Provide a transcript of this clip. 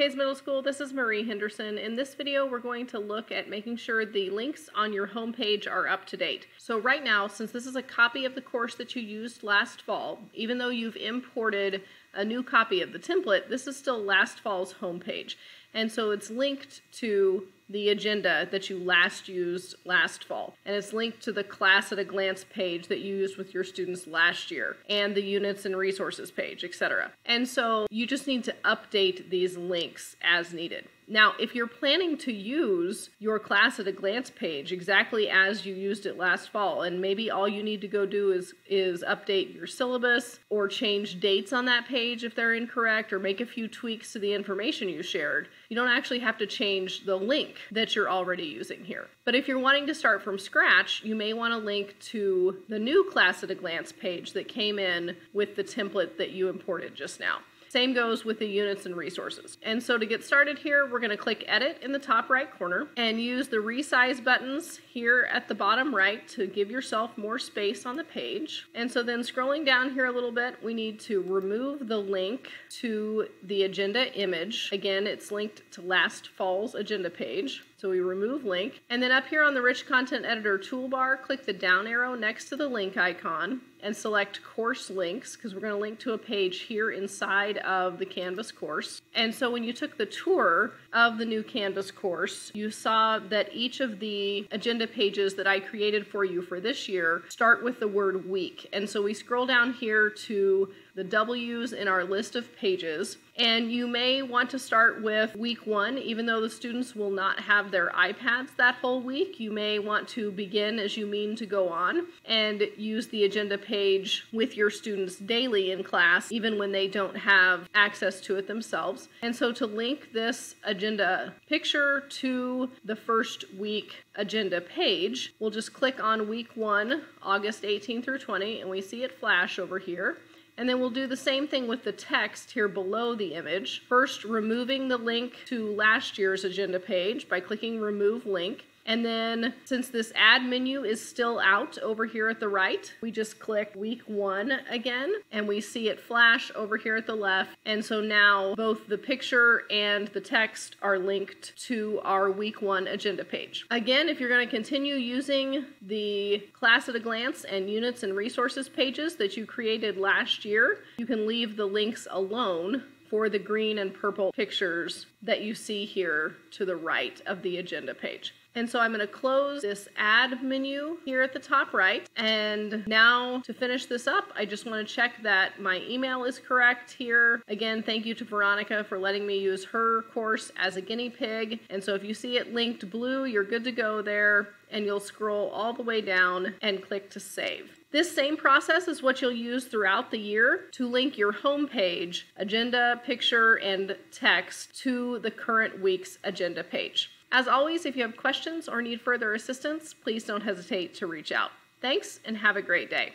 Hayes Middle School, this is Marie Henderson. In this video, we're going to look at making sure the links on your homepage are up to date. So right now, since this is a copy of the course that you used last fall, even though you've imported a new copy of the template, this is still last fall's homepage. And so it's linked to the agenda that you last used last fall. And it's linked to the class at a glance page that you used with your students last year and the units and resources page, etc. And so you just need to update these links as needed. Now, if you're planning to use your class at a glance page exactly as you used it last fall, and maybe all you need to go do is, is update your syllabus or change dates on that page if they're incorrect or make a few tweaks to the information you shared, you don't actually have to change the link that you're already using here. But if you're wanting to start from scratch, you may want to link to the new class at a glance page that came in with the template that you imported just now. Same goes with the units and resources. And so to get started here, we're going to click edit in the top right corner and use the resize buttons here at the bottom right to give yourself more space on the page. And so then scrolling down here a little bit, we need to remove the link to the agenda image. Again, it's linked to last fall's agenda page. So we remove link. And then up here on the Rich Content Editor toolbar, click the down arrow next to the link icon and select course links because we're going to link to a page here inside of the Canvas course. And so when you took the tour of the new Canvas course, you saw that each of the agenda pages that I created for you for this year start with the word week. And so we scroll down here to the W's in our list of pages. And you may want to start with week one, even though the students will not have their iPads that whole week. You may want to begin as you mean to go on and use the agenda page with your students daily in class, even when they don't have access to it themselves. And so to link this agenda picture to the first week agenda page, we'll just click on week one, August 18 through 20, and we see it flash over here. And then we'll do the same thing with the text here below the image. First, removing the link to last year's agenda page by clicking Remove Link. And then since this add menu is still out over here at the right, we just click week one again and we see it flash over here at the left. And so now both the picture and the text are linked to our week one agenda page. Again, if you're going to continue using the class at a glance and units and resources pages that you created last year, you can leave the links alone for the green and purple pictures that you see here to the right of the agenda page. And so I'm going to close this add menu here at the top right. And now to finish this up, I just want to check that my email is correct here. Again, thank you to Veronica for letting me use her course as a guinea pig. And so if you see it linked blue, you're good to go there. And you'll scroll all the way down and click to save. This same process is what you'll use throughout the year to link your home page, agenda, picture, and text to the current week's agenda page. As always, if you have questions or need further assistance, please don't hesitate to reach out. Thanks and have a great day.